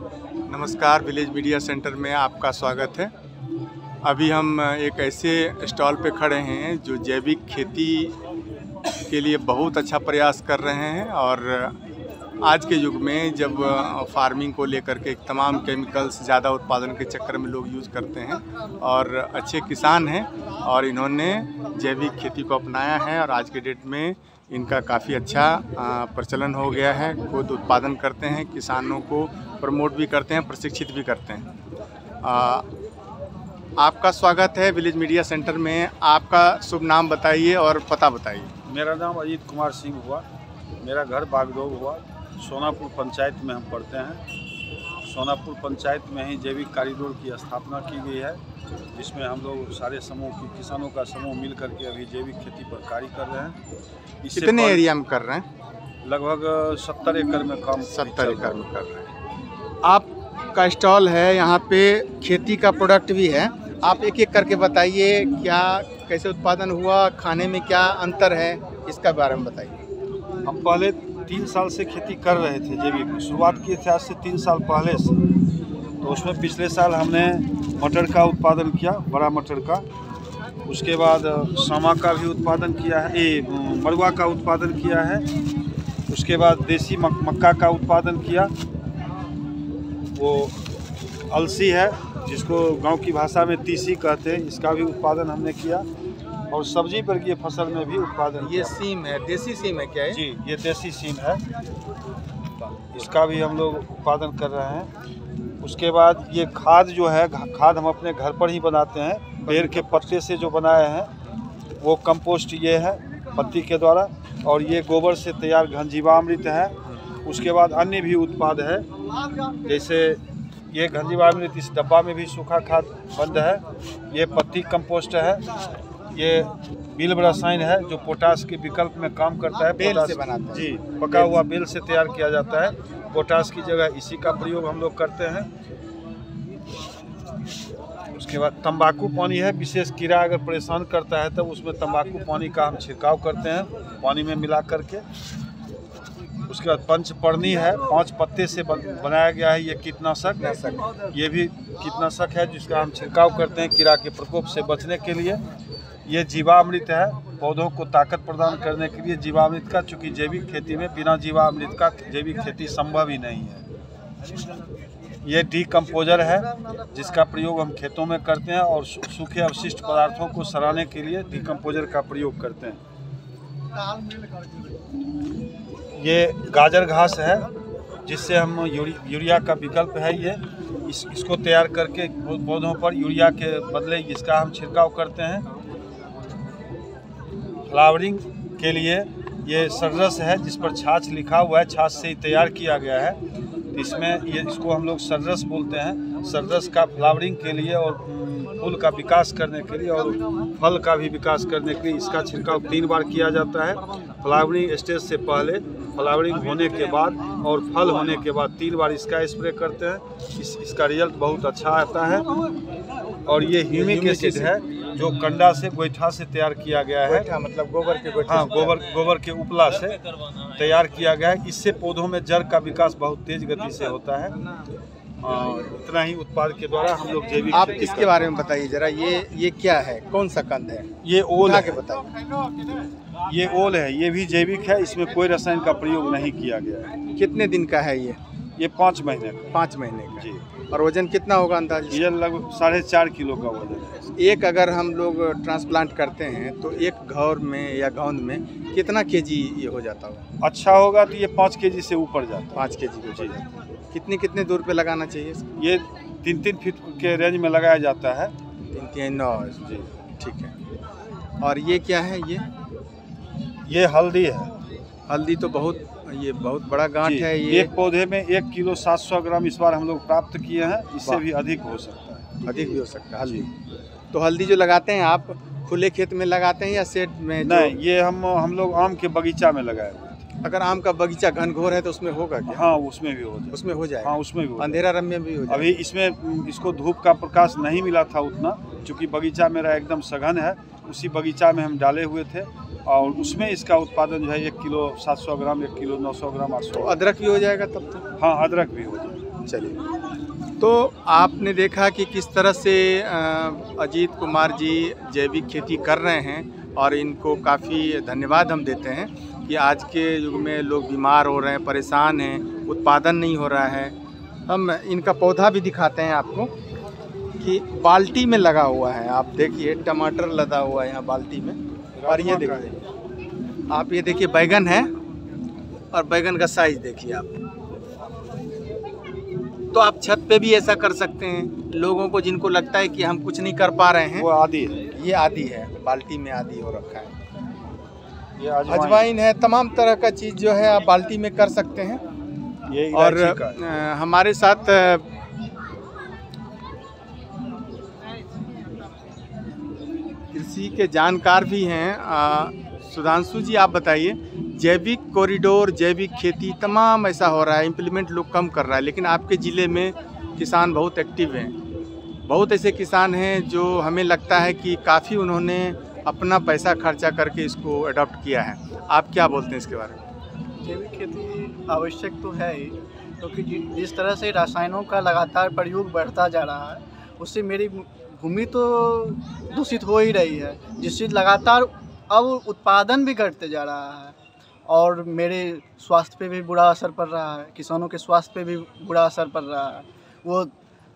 नमस्कार, village media centre में आपका स्वागत है। अभी हम एक ऐसे स्टॉल पे खड़े हैं जो जैविक खेती के लिए बहुत अच्छा प्रयास कर रहे हैं और आज के युग में जब फ़ार्मिंग को लेकर के तमाम केमिकल्स ज़्यादा उत्पादन के चक्कर में लोग यूज़ करते हैं और अच्छे किसान हैं और इन्होंने जैविक खेती को अपनाया है और आज के डेट में इनका काफ़ी अच्छा प्रचलन हो गया है। खुद उत्पादन करते हैं किसानों को प्रमोट भी करते हैं प्रशिक्षित भी करते हैं। आ, आपका स्वागत है विलेज मीडिया सेंटर में। आपका शुभ नाम बताइए और पता बताइए। मेरा नाम अजीत कुमार सिंह हुआ। मेरा घर बागदोग हुआ। सोनापुर पंचायत में हम पढ़ते हैं। सोनापुर पंचायत में ही जैविक कॉरिडोर की स्थापना की गई है जिसमें हम लोग सारे समूह की किसानों का समूह मिल करके अभी जैविक खेती पर कार्य कर रहे हैं। इससे कितने एरिया में कर रहे हैं? लगभग सत्तर एकड़ में काम सत्तर एकड़ में कर रहे हैं। आपका स्टॉल है यहाँ पे खेती का प्रोडक्ट भी है। आप एक एक करके बताइए क्या कैसे उत्पादन हुआ खाने में क्या अंतर है इसका बारे में बताइए। हम पहले तीन साल से खेती कर रहे थे जैविक शुरुआत किए थे आज से तीन साल पहले से। तो उसमें पिछले साल हमने मटर का उत्पादन किया बड़ा मटर का। उसके बाद सामा का भी उत्पादन किया है ए मरुआ का उत्पादन किया है। उसके बाद देसी मक, मक्का का उत्पादन किया। वो अलसी है जिसको गाँव की भाषा में तीसी कहते हैं इसका भी उत्पादन हमने किया। और सब्ज़ी पर की फ़सल में भी उत्पादन ये सीम है देसी सीम है क्या है जी ये देसी सीम है। इसका भी हम लोग उत्पादन कर रहे हैं। उसके बाद ये खाद जो है खाद हम अपने घर पर ही बनाते हैं। पेड़ के पत्ते से जो बनाए हैं वो कंपोस्ट ये है पत्ती के द्वारा। और ये गोबर से तैयार घनजीवामृत है। उसके बाद अन्य भी उत्पाद है। जैसे ये घनजीवामृत इस डब्बा में भी सूखा खाद बंद है। ये पत्ती कंपोस्ट है। ये बिल्व रसायन है जो पोटास के विकल्प में काम करता है बेल से बनाते हैं। जी पका हुआ बेल से। तैयार किया जाता है। पोटास की जगह इसी का प्रयोग हम लोग करते हैं। उसके बाद तंबाकू पानी है विशेष कीड़ा अगर परेशान करता है तो उसमें तंबाकू पानी का हम छिड़काव करते हैं पानी में मिला करके। उसके बाद पंचपर्णी है पाँच पत्ते से बन, बनाया गया है ये कीटनाशक। ये भी कीटनाशक है जिसका हम छिड़काव करते हैं कीड़ा के प्रकोप से बचने के लिए। ये जीवामृत है पौधों को ताकत प्रदान करने के लिए जीवामृत का चूँकि जैविक खेती में बिना जीवामृत का जैविक खेती संभव ही नहीं है। ये डीकम्पोजर है जिसका प्रयोग हम खेतों में करते हैं और सूखे अवशिष्ट पदार्थों को सराहने के लिए डीकम्पोजर का प्रयोग करते हैं। ये गाजर घास है जिससे हम यूरि, यूरिया का विकल्प है ये। इस इसको तैयार करके पौधों पर यूरिया के बदले इसका हम छिड़काव करते हैं। फ्लावरिंग के लिए ये सररस है, जिस पर छाछ लिखा हुआ है, छाछ से ही तैयार किया गया है। तो इसमें ये, इसको हम लोग सररस बोलते हैं। सररस का फ्लावरिंग के लिए और फूल का विकास करने के लिए और फल का भी विकास करने के लिए इसका छिड़काव तीन बार किया जाता है। फ्लावरिंग स्टेज से पहले, फ्लावरिंग होने के बाद और फल होने के बाद तीन बार इसका स्प्रे करते हैं। इस, इसका रिज़ल्ट बहुत अच्छा आता है। और ये ह्यूमिक एसिड है। जो कंडा से गोईठा से तैयार किया गया है। मतलब गोबर के गोइठे हाँ गोबर गोबर के उपला से तैयार किया गया है। इससे पौधों में जड़ का विकास बहुत तेज गति से होता है। और इतना ही उत्पाद के द्वारा हम लोग जैविक आप इसके बारे में बताइए जरा? ये ये क्या है? कौन सा कंद है? ये ओल है। के बताइए। ये ओल है। ये भी जैविक है। इसमें कोई रसायन का प्रयोग नहीं किया गया है। कितने दिन का है ये? ये पाँच महीने का। पाँच महीने का। जी। और वज़न कितना होगा अंदाज ये लगभग साढ़े चार किलो का वज़न है। एक अगर हम लोग ट्रांसप्लांट करते हैं तो एक घौर में या गोंद में कितना केजी ये हो जाता होगा? अच्छा होगा तो ये पाँच के जी से ऊपर जाता है। पाँच के जी। जाता है। कितने कितने दूर पे लगाना चाहिए ये तीन तीन फीट के रेंज में लगाया जाता है। तीन तीन नौ। जी। ठीक है। और ये क्या है ये? ये हल्दी है। हल्दी तो बहुत ये बहुत बड़ा गांठ है ये। एक पौधे में एक किलो सात सौ ग्राम इस बार हम लोग प्राप्त किए हैं इससे भी अधिक हो सकता है। अधिक भी हो सकता है हल्दी तो हल्दी जो लगाते हैं आप खुले खेत में लगाते हैं या सेट में नहीं ये हम हम लोग आम के बगीचा में लगाए हुए अगर आम का बगीचा घनघोर है तो उसमें होगा क्या? हाँ उसमें भी हो जाए उसमें हो जाए हाँ उसमें भी हो जाए अंधेरा रम्य भी हो जाएगा। अभी इसमें इसको धूप का प्रकाश नहीं मिला था उतना क्योंकि बगीचा मेरा एकदम सघन है उसी बगीचा में हम डाले हुए थे। और उसमें इसका उत्पादन जो है एक किलो सात सौ ग्राम एक किलो नौ सौ ग्राम आठ तो सौ अदरक भी हो जाएगा तब तो? हाँ अदरक भी हो जाए चलिए। तो आपने देखा कि किस तरह से अजीत कुमार जी जैविक खेती कर रहे हैं और इनको काफ़ी धन्यवाद हम देते हैं कि आज के युग में लोग बीमार हो रहे हैं परेशान हैं उत्पादन नहीं हो रहा है। हम इनका पौधा भी दिखाते हैं आपको कि बाल्टी में लगा हुआ है। आप देखिए टमाटर लदा हुआ है यहाँ बाल्टी में। और ये देखिए। आप ये देखिए बैगन है और बैगन का साइज़ देखिए आप। तो आप छत पे भी ऐसा कर सकते हैं। लोगों को जिनको लगता है कि हम कुछ नहीं कर पा रहे हैं वो आदि है। ये आदि है बाल्टी में आदि हो रखा है। ये अजवाइन। है तमाम तरह का चीज़ जो है आप बाल्टी में कर सकते हैं। ये और। हमारे साथ कृषि के जानकार भी हैं। सुधांशु जी, आप बताइए, जैविक कॉरिडोर जैविक खेती, तमाम ऐसा हो रहा है इम्प्लीमेंट लोग कम कर रहा है, लेकिन आपके ज़िले में किसान बहुत एक्टिव हैं। बहुत ऐसे किसान हैं जो हमें लगता है कि काफ़ी उन्होंने अपना पैसा खर्चा करके इसको अडॉप्ट किया है। आप क्या बोलते हैं इसके बारे में? जैविक खेती आवश्यक तो है ही, क्योंकि जिस तरह से रासायनों का लगातार प्रयोग बढ़ता जा रहा है, उससे मेरी भूमि तो दूषित हो ही रही है जिससे लगातार अब उत्पादन भी घटते जा रहा है और मेरे स्वास्थ्य पे भी बुरा असर पड़ रहा है किसानों के स्वास्थ्य पे भी बुरा असर पड़ रहा है वो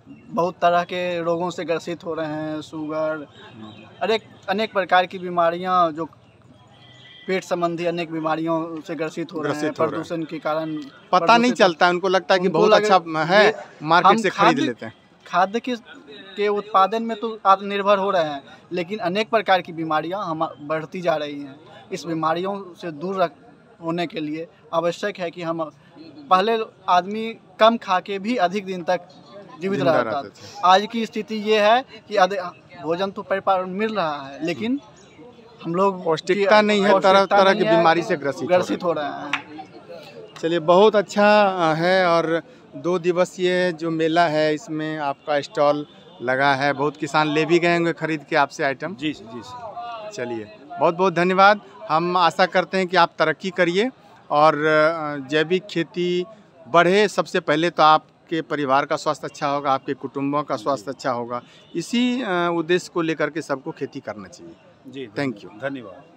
बहुत तरह के रोगों से ग्रसित हो रहे हैं शुगर अनेक अनेक प्रकार की बीमारियाँ जो पेट संबंधी अनेक बीमारियों से ग्रसित हो रहे हैं। प्रदूषण के कारण पता नहीं चलता है उनको लगता है कि बहुत अच्छा है मार्केट से खरीद लेते हैं खाद्य के के उत्पादन में तो आत्मनिर्भर हो रहे हैं लेकिन अनेक प्रकार की बीमारियाँ हम बढ़ती जा रही हैं। इस बीमारियों से दूर रख होने के लिए आवश्यक है कि हम पहले आदमी कम खा के भी अधिक दिन तक जीवित रहता। था। आज की स्थिति ये है कि भोजन तो परिवार मिल रहा है लेकिन हम लोग पौष्टिकता नहीं है, तरह- तरह की बीमारी से ग्रसित ग्रसित हो। रहे हैं। चलिए बहुत अच्छा है और दो दिवसीय जो मेला है इसमें आपका स्टॉल लगा है। बहुत किसान ले भी गए होंगे खरीद के आपसे आइटम। जी जी सर। चलिए बहुत बहुत धन्यवाद। हम आशा करते हैं कि आप तरक्की करिए और जैविक खेती बढ़े सबसे पहले तो आपके परिवार का स्वास्थ्य अच्छा होगा आपके कुटुंबों का स्वास्थ्य अच्छा होगा। इसी उद्देश्य को लेकर के सबको खेती करना चाहिए। जी थैंक यू धन्यवाद।